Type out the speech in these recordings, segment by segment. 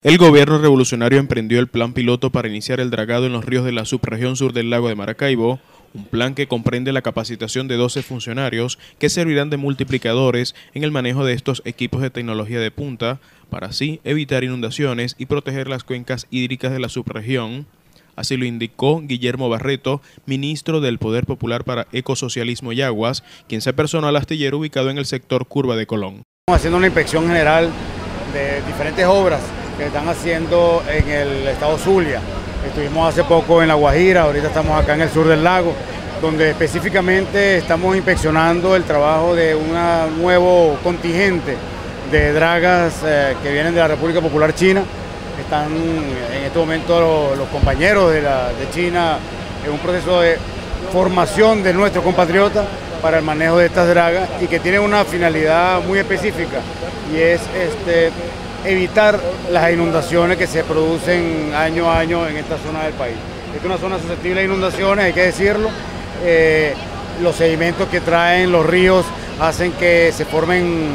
El gobierno revolucionario emprendió el plan piloto para iniciar el dragado en los ríos de la subregión sur del lago de Maracaibo, un plan que comprende la capacitación de 12 funcionarios que servirán de multiplicadores en el manejo de estos equipos de tecnología de punta, para así evitar inundaciones y proteger las cuencas hídricas de la subregión. Así lo indicó Guillermo Barreto, ministro del Poder Popular para Ecosocialismo y Aguas, quien se personó al astillero ubicado en el sector Curva de Colón. Estamos haciendo una inspección general de diferentes obras que están haciendo en el estado Zulia. Estuvimos hace poco en La Guajira, ahorita estamos acá en el sur del lago, donde específicamente estamos inspeccionando el trabajo de un nuevo contingente de dragas eh, que vienen de la República Popular China. Están en este momento los, compañeros de, de China en un proceso de formación de nuestros compatriotas para el manejo de estas dragas y que tienen una finalidad muy específica y es este, evitar las inundaciones que se producen año a año en esta zona del país. Es una zona susceptible a inundaciones, hay que decirlo. Eh, los sedimentos que traen los ríos hacen que se formen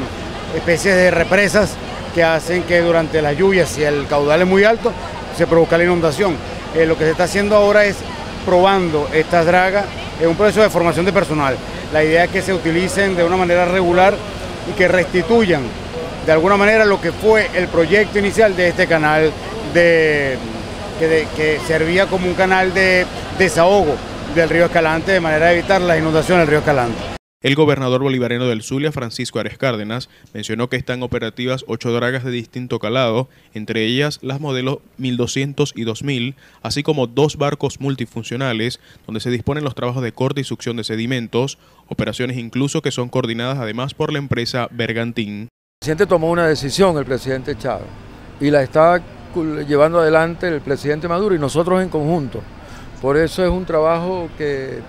especies de represas que hacen que durante las lluvias, si el caudal es muy alto, se produzca la inundación. Eh, lo que se está haciendo ahora es probando estas dragas en un proceso de formación de personal. La idea es que se utilicen de una manera regular y que restituyan de alguna manera lo que fue el proyecto inicial de este canal de, que, servía como un canal de desahogo del río Escalante de manera de evitar la inundación del río Escalante. El gobernador bolivariano del Zulia, Francisco Ares Cárdenas, mencionó que están operativas ocho dragas de distinto calado, entre ellas las modelos 1200 y 2000, así como dos barcos multifuncionales, donde se disponen los trabajos de corte y succión de sedimentos, operaciones incluso que son coordinadas además por la empresa Bergantín. El presidente tomó una decisión, el presidente Chávez, y la está llevando adelante el presidente Maduro y nosotros en conjunto. Por eso es un trabajo que,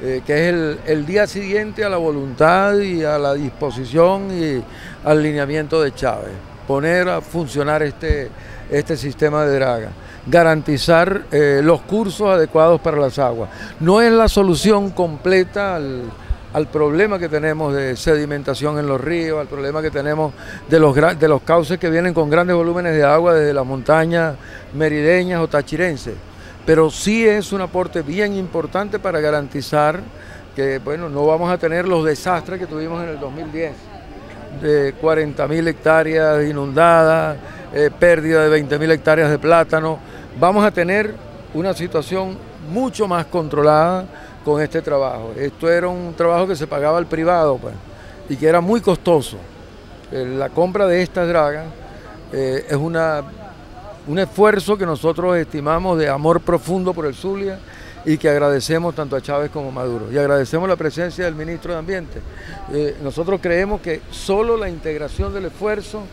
eh, que es el, día siguiente a la voluntad y a la disposición y al lineamiento de Chávez. Poner a funcionar este, este sistema de draga garantizar eh, los cursos adecuados para las aguas. No es la solución completa al, al problema que tenemos de sedimentación en los ríos, al problema que tenemos de los, de los cauces que vienen con grandes volúmenes de agua desde las montañas merideñas o tachirenses. Pero sí es un aporte bien importante para garantizar que bueno, no vamos a tener los desastres que tuvimos en el 2010, de 40.000 hectáreas inundadas, eh, pérdida de 20.000 hectáreas de plátano. Vamos a tener una situación mucho más controlada con este trabajo. Esto era un trabajo que se pagaba al privado pues, y que era muy costoso. Eh, la compra de estas dragas eh, es una, un esfuerzo que nosotros estimamos de amor profundo por el Zulia y que agradecemos tanto a Chávez como a Maduro. Y agradecemos la presencia del ministro de Ambiente. Eh, nosotros creemos que solo la integración del esfuerzo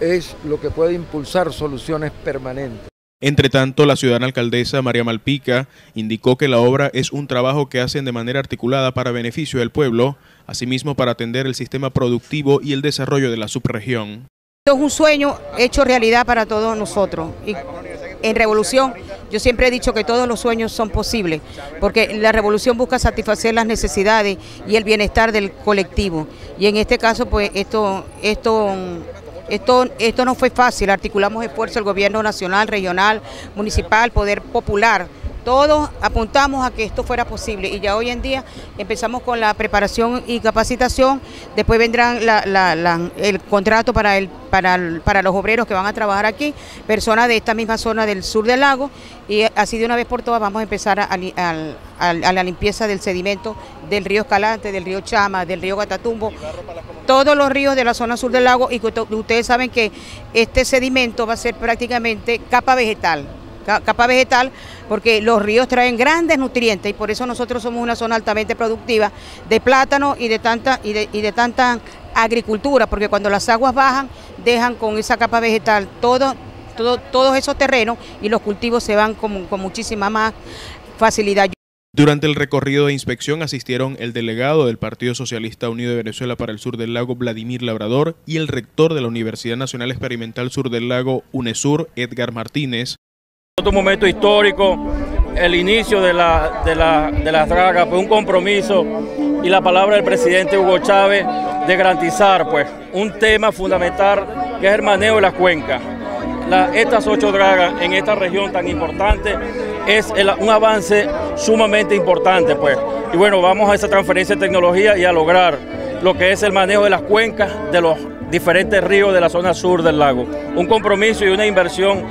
es lo que puede impulsar soluciones permanentes. Entre tanto, la ciudadana alcaldesa María Malpica indicó que la obra es un trabajo que hacen de manera articulada para beneficio del pueblo, asimismo para atender el sistema productivo y el desarrollo de la subregión. Es un sueño hecho realidad para todos nosotros. Y en Revolución yo siempre he dicho que todos los sueños son posibles, porque la Revolución busca satisfacer las necesidades y el bienestar del colectivo. Y en este caso, pues esto, esto esto, esto no fue fácil, articulamos esfuerzos el gobierno nacional, regional, municipal, poder popular. Todos apuntamos a que esto fuera posible y ya hoy en día empezamos con la preparación y capacitación, después vendrán el contrato para, los obreros que van a trabajar aquí, personas de esta misma zona del sur del lago. Y así de una vez por todas vamos a empezar a, a la limpieza del sedimento del río Escalante, del río Chama, del río Gatatumbo, todos los ríos de la zona sur del lago. Y ustedes saben que este sedimento va a ser prácticamente capa vegetal capa vegetal, porque los ríos traen grandes nutrientes y por eso nosotros somos una zona altamente productiva de plátano y de tanta, y de, y de tanta agricultura, porque cuando las aguas bajan, dejan con esa capa vegetal todo, todo, todos esos terrenos y los cultivos se van con, con muchísima más facilidad. Durante el recorrido de inspección asistieron el delegado del Partido Socialista Unido de Venezuela para el Sur del Lago, Vladimir Labrador, y el rector de la Universidad Nacional Experimental Sur del Lago, UNESUR, Edgar Martínez. Otro momento histórico, el inicio de, la, de, la, de las dragas, pues un compromiso y la palabra del presidente Hugo Chávez de garantizar pues, un tema fundamental que es el manejo de las cuencas. estas ocho dragas en esta región tan importante es un avance sumamente importante. Pues. Y bueno, vamos a esa transferencia de tecnología y a lograr lo que es el manejo de las cuencas de los diferentes ríos de la zona sur del lago. Un compromiso y una inversión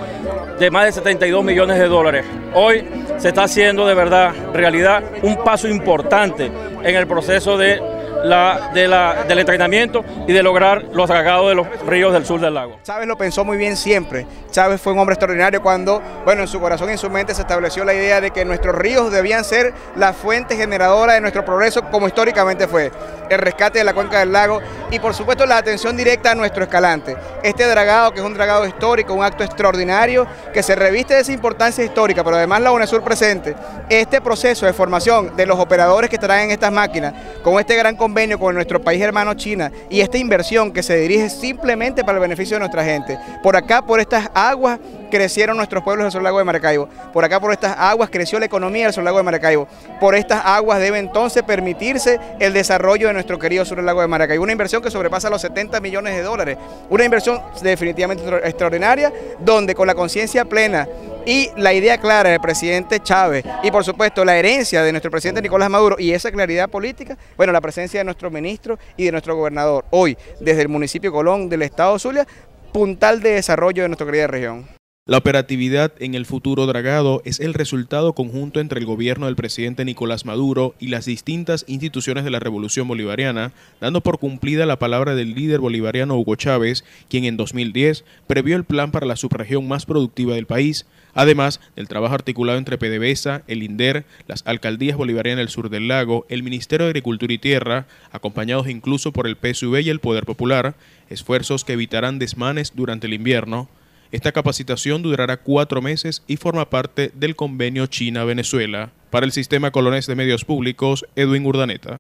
de más de 72 millones de dólares. Hoy se está haciendo de verdad realidad un paso importante en el proceso de de la, del entrenamiento y de lograr los dragados de los ríos del sur del lago. Chávez lo pensó muy bien siempre. Chávez fue un hombre extraordinario cuando, bueno, en su corazón y en su mente se estableció la idea de que nuestros ríos debían ser la fuente generadora de nuestro progreso, como históricamente fue. El rescate de la cuenca del lago y, por supuesto, la atención directa a nuestro escalante. Este dragado, que es un dragado histórico, un acto extraordinario, que se reviste de esa importancia histórica, pero además la UNESUR presente, este proceso de formación de los operadores que estarán en estas máquinas, con este gran convenio con nuestro país hermano China y esta inversión que se dirige simplemente para el beneficio de nuestra gente. Por acá, por estas aguas, crecieron nuestros pueblos del Sur Lago de Maracaibo. Por acá, por estas aguas, creció la economía del Sur Lago de Maracaibo. Por estas aguas debe entonces permitirse el desarrollo de nuestro querido Sur Lago de Maracaibo. Una inversión que sobrepasa los 70 millones de dólares. Una inversión definitivamente extraordinaria, donde con la conciencia plena y la idea clara del presidente Chávez y por supuesto la herencia de nuestro presidente Nicolás Maduro y esa claridad política, bueno, la presencia de nuestro ministro y de nuestro gobernador hoy desde el municipio Colón del estado Zulia, puntal de desarrollo de nuestra querida región. La operatividad en el futuro dragado es el resultado conjunto entre el gobierno del presidente Nicolás Maduro y las distintas instituciones de la Revolución Bolivariana, dando por cumplida la palabra del líder bolivariano Hugo Chávez, quien en 2010 previó el plan para la subregión más productiva del país, además del trabajo articulado entre PDVSA, el INDER, las alcaldías bolivarianas del sur del lago, el Ministerio de Agricultura y Tierra, acompañados incluso por el PSV y el Poder Popular, esfuerzos que evitarán desmanes durante el invierno, esta capacitación durará cuatro meses y forma parte del convenio China-Venezuela. Para el Sistema Colonés de Medios Públicos, Edwin Urdaneta.